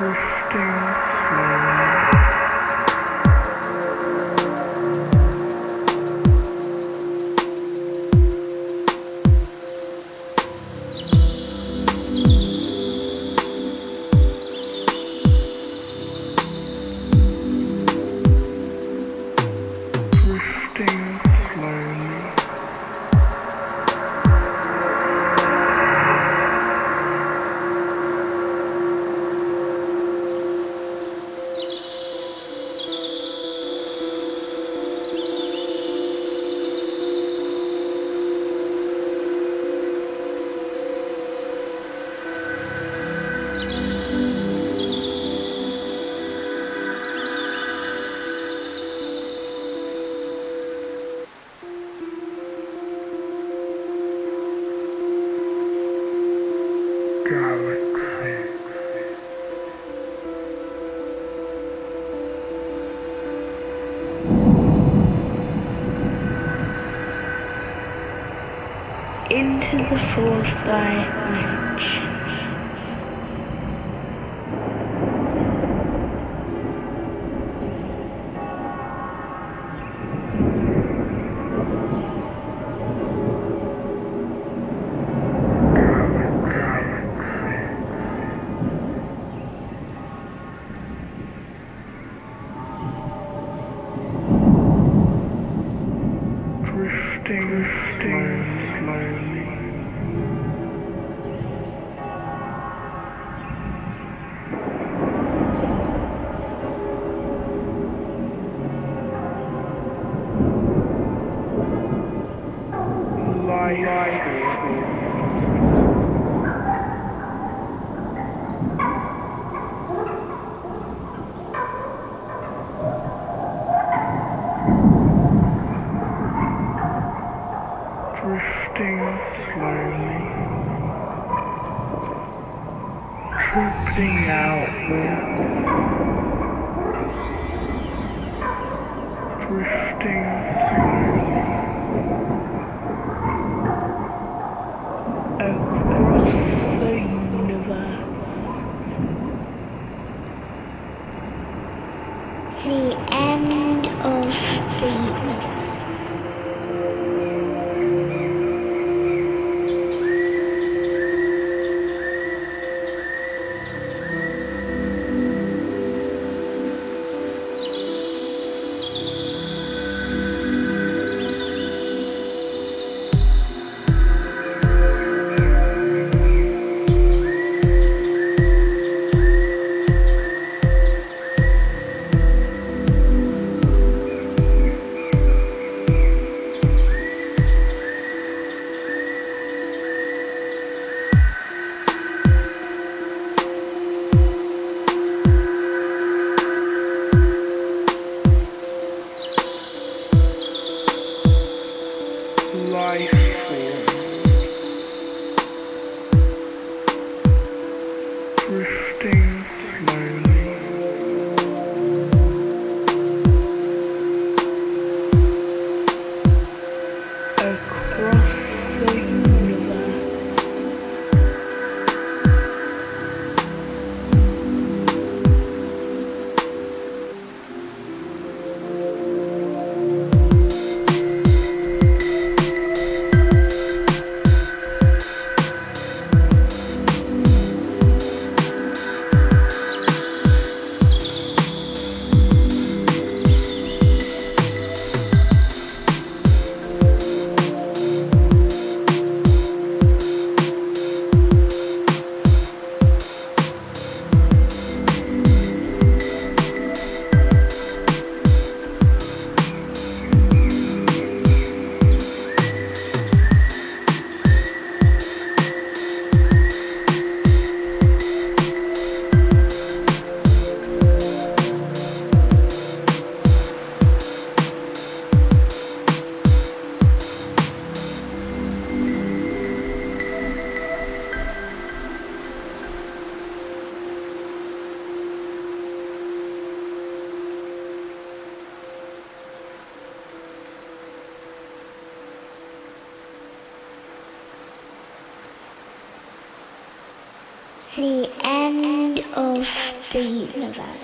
drifting into the fourth dimension. Drifting outward, drifting drifting The end of the universe.